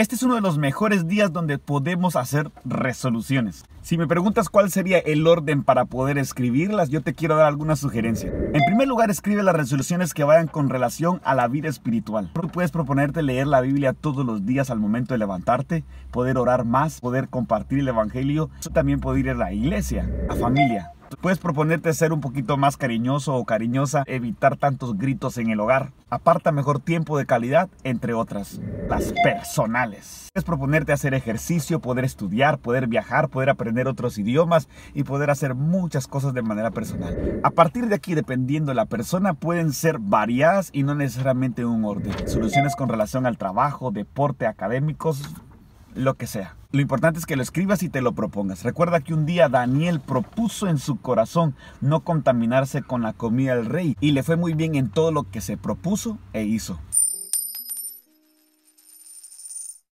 Este es uno de los mejores días donde podemos hacer resoluciones. Si me preguntas cuál sería el orden para poder escribirlas, yo te quiero dar alguna sugerencia. En primer lugar, escribe las resoluciones que vayan con relación a la vida espiritual. Tú puedes proponerte leer la Biblia todos los días al momento de levantarte, poder orar más, poder compartir el Evangelio. También poder ir a la iglesia, a familia. Puedes proponerte ser un poquito más cariñoso o cariñosa, evitar tantos gritos en el hogar, aparta mejor tiempo de calidad, entre otras, las personales. Puedes proponerte hacer ejercicio, poder estudiar, poder viajar, poder aprender otros idiomas y poder hacer muchas cosas de manera personal. A partir de aquí, dependiendo de la persona, pueden ser variadas y no necesariamente en un orden. Soluciones con relación al trabajo, deporte, académicos, lo que sea. Lo importante es que lo escribas y te lo propongas. Recuerda que un día Daniel propuso en su corazón no contaminarse con la comida del rey y le fue muy bien en todo lo que se propuso e hizo.